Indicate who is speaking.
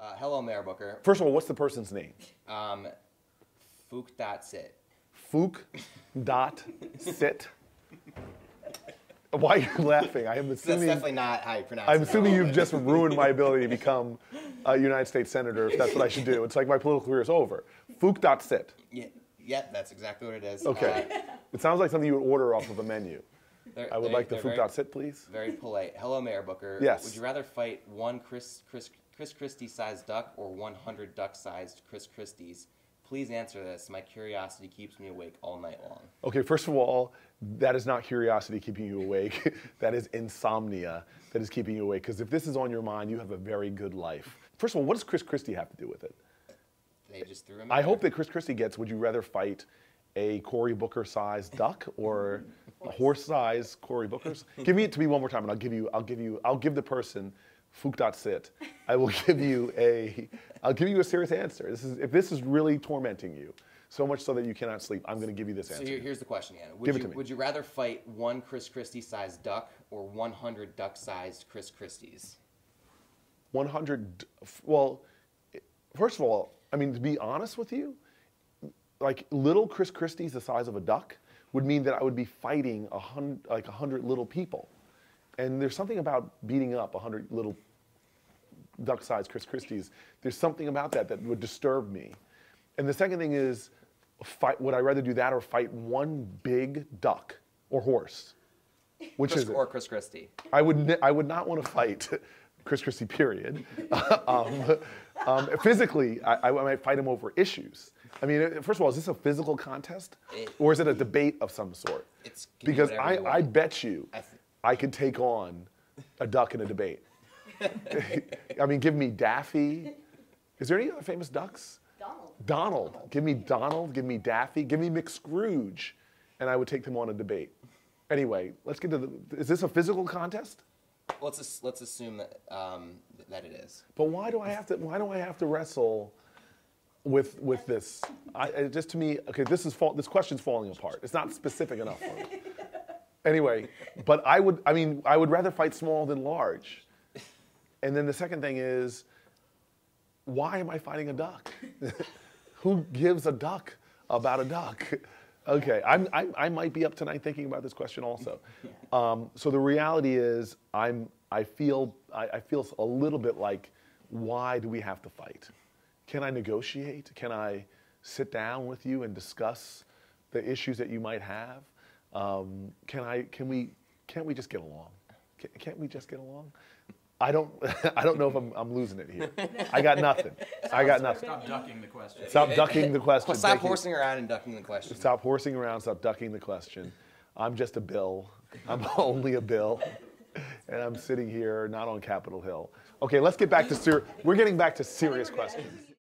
Speaker 1: Uh, hello, Mayor Booker.
Speaker 2: First of all, what's the person's name?
Speaker 1: Um, sit.
Speaker 2: Fook dot sit. Why are you laughing? I am assuming That's
Speaker 1: definitely not how you pronounce
Speaker 2: I'm
Speaker 1: it.
Speaker 2: assuming you've just ruined my ability to become a United States senator. If that's what I should do, it's like my political career is over. Fook dot sit.
Speaker 1: Yeah, yeah, that's exactly what it is.
Speaker 2: Okay.
Speaker 1: Uh,
Speaker 2: It sounds like something you would order off of a menu. I would like the Fook
Speaker 1: very-
Speaker 2: dot sit, please.
Speaker 1: Very polite. Hello, Mayor Booker.
Speaker 2: Yes.
Speaker 1: Would you rather fight one Chris Chris Chris Christie-sized duck or 100 duck-sized Chris Christies? Please answer this. My curiosity keeps me awake all night long.
Speaker 2: Okay, first of all, that is not curiosity keeping you awake. that is insomnia that is keeping you awake. Because if this is on your mind, you have a very good life. First of all, what does Chris Christie have to do with it?
Speaker 1: They just threw him.
Speaker 2: I hope
Speaker 1: there.
Speaker 2: that Chris Christie gets. Would you rather fight a Cory Booker-sized duck or a horse-sized Cory Booker's? give me it to me one more time, and I'll give you. I'll give you. I'll give the person Fook.sit. I will give you a. I'll give you a serious answer. This is if this is really tormenting you, so much so that you cannot sleep. I'm going to give you this
Speaker 1: So
Speaker 2: answer.
Speaker 1: here, here's the question, Anna. Would
Speaker 2: Give it
Speaker 1: you
Speaker 2: to me.
Speaker 1: would you rather fight one Chris Christie-sized duck or 100 duck-sized Chris Christies?
Speaker 2: 100 well first of all i mean to be honest with you like little chris christie's the size of a duck would mean that i would be fighting a hundred like a hundred little people and there's something about beating up a hundred little duck-sized chris christie's there's something about that that would disturb me and the second thing is fight would i rather do that or fight one big duck or horse which
Speaker 1: Chris,
Speaker 2: is it?
Speaker 1: or Chris Christie?
Speaker 2: I would, I would not want to fight Chris Christie, period. um, um, physically, I, I might fight him over issues. I mean, first of all, is this a physical contest?
Speaker 1: It-
Speaker 2: or is it a debate of some sort?
Speaker 1: It's
Speaker 2: because I, I bet you
Speaker 1: I
Speaker 2: I could take on a duck in a debate. I mean, give me Daffy. Is there any other famous ducks?
Speaker 3: Donald.
Speaker 2: Donald. Give me Donald. Give me Daffy. Give me McScrooge. And I would take them on a debate. Anyway, let's get to the. Is this a physical contest?
Speaker 1: Let's let's assume that um, that it is.
Speaker 2: But why do I have to? Why do I have to wrestle with with this? I, it just to me, okay, this is fall, this question's falling apart. It's not specific enough for me. Anyway, but I would. I mean, I would rather fight small than large. And then the second thing is, why am I fighting a duck? Who gives a duck about a duck? Okay, I'm, I, I might be up tonight thinking about this question also. Um, so the reality is, I'm, I, feel, I, I feel a little bit like, why do we have to fight? Can I negotiate? Can I sit down with you and discuss the issues that you might have? Um, can, I, can, we, can't we just get along? Can, can't we just get along? I don't, I don't know if I'm, I'm losing it here. I got nothing. I got nothing.
Speaker 4: Stop ducking the question.
Speaker 2: Stop ducking the question.
Speaker 1: Stop
Speaker 2: Thank you.
Speaker 1: horsing around and ducking the question.
Speaker 2: Stop horsing around. Stop ducking the question. I'm just a bill. I'm only a bill. And I'm sitting here not on Capitol Hill. Okay, let's get back to ser- we're getting back to serious questions.